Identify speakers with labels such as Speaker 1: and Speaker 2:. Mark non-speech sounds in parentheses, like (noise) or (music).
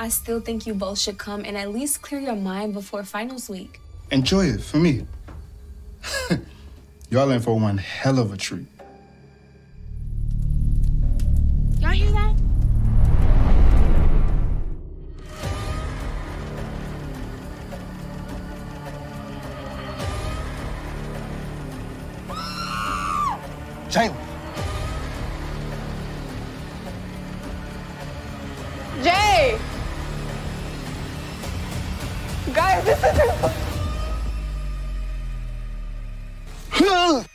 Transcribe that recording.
Speaker 1: I still think you both should come and at least clear your mind before finals week.
Speaker 2: Enjoy it for me. (laughs) Y'all in for one hell of a treat.
Speaker 1: Y'all hear that?
Speaker 3: Jalen, guys, this is.